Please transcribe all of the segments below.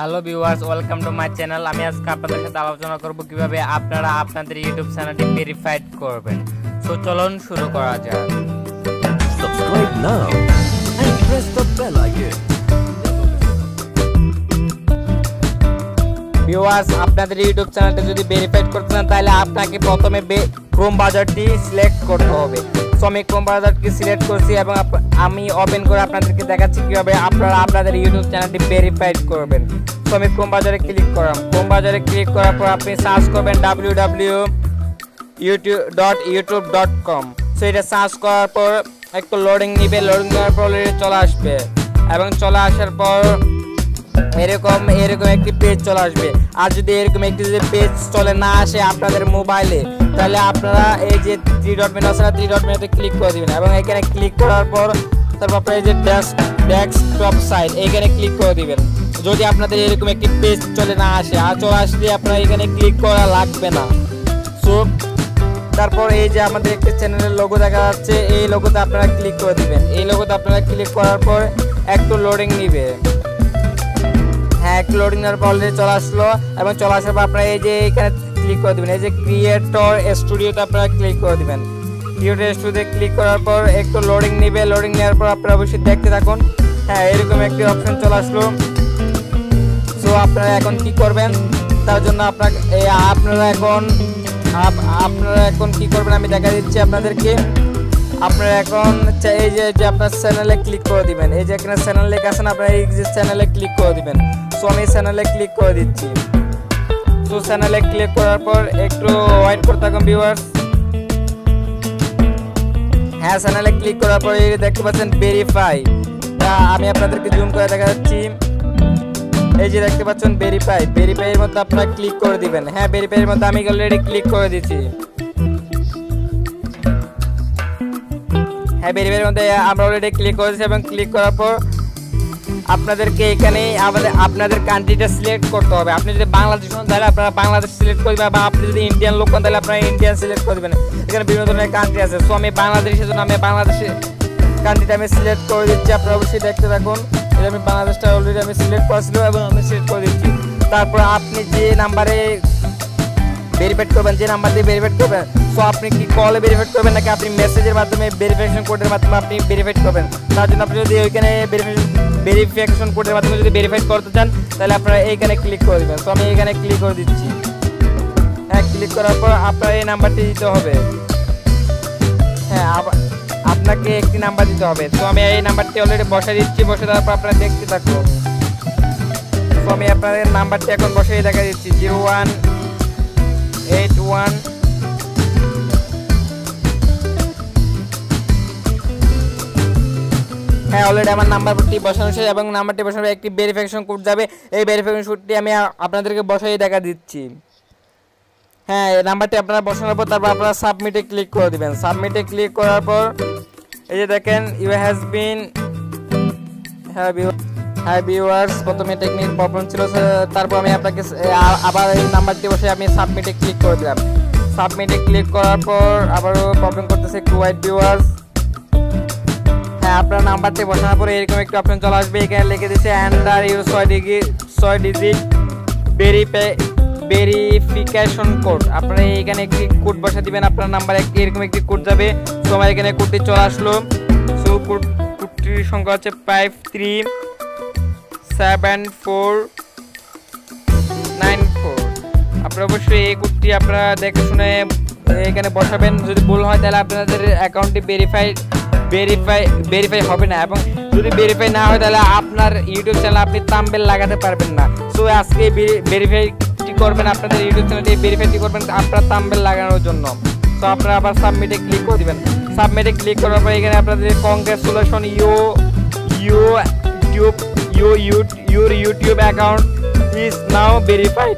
Hello viewers welcome to my channel আমি আজকে আপনাদের সাথে আলোচনা করব কীভাবে আপনারা আপনাদের ইউটিউব চ্যানেলটি ভেরিফাইড করবেন। সো চলুন শুরু করা যাক. ভিউয়ার্স আপনাদের ইউটিউব চ্যানেলটা যদি ভেরিফাইড করতে চান তাহলে আপনাকে প্রথমে ক্রোম বাজারটি সিলেক্ট করতে হবে। সো আমি ক্রোম বাজারটি সিলেক্ট করছি এবং আমি ওপেন করে আপনাদেরকে দেখাচ্ছি কীভাবে আপনারা আপনাদের ইউটিউব চ্যানেলটি ভেরিফাইড করবেন। সো আমি ক্রোম বাজারে ক্লিক করলাম ক্রোম বাজারে ক্লিক করার পর আপনি সার্চ করবেন W W YouTube dot YouTube dot com so এটা সার্চ করার পর একটু লোডিং নিবে লোডিং নেওয়ার পর চলে আসবে। এবং চলে আসার পর এরকম এরকম একটি পেজ চলে আসবে। আর যদি এরকম একটি যদি পেজ চলে না আসে আপনাদের মোবাইলে তাহলে আপনারা এই যে থ্রি ডট মেনু আছে থ্রি ডট মেনুতে ক্লিক করে দিবেন। এবং এখানে ক্লিক করার পর তারপর আপনারা এই যে ডেস্ক ডেস্কটপ সাইট এইখানে ক্লিক করে দিবেন। যদি আপনাদের এরকম একটি পেজ চলে না আসে, আর চলে আসলে আপনারা এখানে ক্লিক করা লাগবে না। সো তারপর এই যে আমাদের একটা চ্যানেলের লোগো দেখা যাচ্ছে, এই লোগোতে আপনারা ক্লিক করে দিবেন। এই লোগোতে আপনারা ক্লিক করার পর একটু লোডিং নিবে। হ্যাঁ একটু লোডিং নেওয়ার পর চলে আসলো, এবং চলে আসার পর আপনারা এই যে এখানে ক্লিক করে দিবেন। এই যে ক্রিয়েটর স্টুডিওতে আপনারা ক্লিক করে দিবেন। স্টুডিওতে ক্লিক করার পর একটু লোডিং নিবে লোডিং নেওয়ার পর আপনারা অবশ্যই দেখতে থাকুন। হ্যাঁ এরকম একটি অপশন চলে আসলো। সো আপনারা এখন কি করবেন? তার জন্য আপনার আপনারা এখন, আপ- আপনারা এখন কি করবেন? আমি দেখা দিচ্ছি আপনাদেরকে। আপনারা এখন এই যে আপনার চ্যানেলে ক্লিক করে দিবেন। এই যে এখানে চ্যানেল লেখা আছে না, আপনারা এই যে চ্যানেলে ক্লিক করে দিবেন। সো আমি চ্যানেলে ক্লিক করে দিচ্ছি। সো চ্যানেলে ক্লিক করার পর একটু ওয়েট করতে থাকুন ভিউয়ার্স হ্যাঁ চ্যানেলে ক্লিক করার পরে দেখতে পাচ্ছেন ভেরিফাই আমি আপনাদেরকে জুম করে দেখা যাচ্ছি। এই যে দেখতে পাচ্ছেন ভেরিফাই ভেরিফাইয়ের মধ্যে আপনারা ক্লিক করে দিবেন। হ্যাঁ ভেরিফাইয়ের মধ্যে আমি অলরেডি ক্লিক করে দিচ্ছি হ্যাঁ ভেরিফাইয়ের মধ্যে আমরা অলরেডি ক্লিক করেছি এবং ক্লিক করার পর আপনাদেরকে এখানে আমাদের আপনাদের কান্ট্রিটা সিলেক্ট করতে হবে। আপনি যদি বাংলাদেশ হন, তাহলে আপনারা বাংলাদেশ সিলেক্ট করবেন বা আপনি যদি ইন্ডিয়ান লোক হন, তাহলে আপনারা ইন্ডিয়ান সিলেক্ট করবেন এখানে বিভিন্ন ধরনের কান্ট্রি আছে। সো আমি বাংলাদেশের জন্য আমি বাংলাদেশের কান্ট্রিটা আমি সিলেক্ট করে দিচ্ছি। আপনারা অবশ্যই দেখতে থাকুন। যে আমি বাংলাদেশটা অলরেডি আমি সিলেক্ট করেছিল এবং আমি সিলেক্ট করে দিচ্ছি। তারপর আপনি যে নাম্বারে ভেরিফাইড করবেন, যে নাম্বার দিয়ে ভেরিফাইড করবেন সো আপনি কি কলে ভেরিফাইড করবেন, নাকি আপনি মেসেজের মাধ্যমে ভেরিফিকেশন কোডের মাধ্যমে আপনি ভেরিফাইড করবেন? তার জন্য আপনি যদি ওইখানে ভেরিফিকেশন কোডের মাধ্যমে যদি ভেরিফাইড করতে চান, তাহলে আপনারা এইখানে ক্লিক করে দিবেন। তো আমি এইখানে ক্লিক করে দিচ্ছি। হ্যাঁ ক্লিক করার পর আপনার এই নাম্বারটি দিতে হবে। হ্যাঁ আপনাকে একটি নাম্বার দিতে হবে। তো আমি এই নাম্বারটি অলরেডি বসে দিচ্ছি, বসে দেওয়ার পর আপনারা দেখতে থাকুন। তো আমি আপনাদের নাম্বারটি এখন বসেই দেখা দিচ্ছি। জিরো ওয়ান, এইট ওয়ান হ্যাঁ অলরেডি আমার নাম্বারটি বসানো শেষ এবং নাম্বারটি বসানো একটি ভেরিফিকেশন কোড যাবে। এই ভেরিফিকেশন কোডটি আমি আপনাদেরকে বসাই দেখা দিচ্ছি। হ্যাঁ এই নাম্বারটি আপনারা বসানোর পর তারপর আপনারা সাবমিটে ক্লিক করে দিবেন। সাবমিটে ক্লিক করার পর, এই যে দেখেন ইউ হ্যাজ বিন হ্যাঁ হ্যাঁ ভিউয়ার্স প্রথমে টেকনিক প্রবলেম ছিল তারপর আমি আপনাকে আবার এই নাম্বারটি বসে আমি সাবমিটে ক্লিক করে দিলাম। সাবমিটে ক্লিক করার পর আবারও প্রবলেম করতেছে একটু ওয়াইট ভিউয়ার্স আপনার নাম্বারটি বসানোর পরে এরকম একটা অপশন চলে আসবে। এখানে লিখে দিচ্ছে অ্যান্ডার ইউ ছয় ডিগ্রি ছয় ডিজিট ভেরিফাই ভেরিফিকেশন কোড আপনারা এখানে একটি কোড বসা দিবেন, আপনার নাম্বারে একটি এরকম একটি কোড যাবে। তো আমার এখানে কোডটি চলে আসলো। সো কোড কোডটির সংখ্যা হচ্ছে five three seven four nine four আপনারা অবশ্যই এই কোডটি আপনারা দেখে শুনে এখানে বসাবেন। যদি ভুল হয়, তাহলে আপনাদের অ্যাকাউন্টটি ভেরিফাই ভেরিফাই ভেরিফাই হবে না এবং যদি ভেরিফাই না হয় তাহলে আপনার ইউটিউব চ্যানেল আপনি তাম্বেল লাগাতে পারবেন না। সো আজকে ভেরিফাইটি করবেন আপনাদের ইউটিউব চ্যানেলটি ভেরিফাইটি করবেন আপনার তাম্বেল লাগানোর জন্য। তো আপনারা আবার সাবমিটে ক্লিক করে দিবেন। সাবমিটে ক্লিক করার পর এখানে আপনাদের congratulation you you you your YouTube account is now verified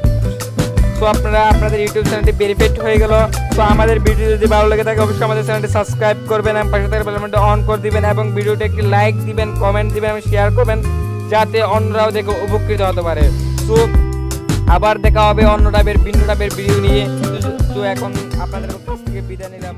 so আপনারা আপনাদের ইউটিউব চ্যানেলটি ভেরিফাইড হয়ে গেল। তো আমাদের ভিডিও যদি ভালো লেগে থাকে, অবশ্যই আমাদের চ্যানেলটি সাবস্ক্রাইব করবেন এবং পাশে থাকা বেলমেন্টটা অন করে দিবেন এবং ভিডিওটি একটি লাইক দিবেন কমেন্ট দিবেন এবং শেয়ার করবেন, যাতে অন্যরাও দেখে উপকৃত হতে পারে। সো, আবার দেখা হবে অন্য টাইপের ভিন্ন টাইপের ভিডিও নিয়ে। তো এখন আপনাদের কাছ থেকে বিদায় নিলাম।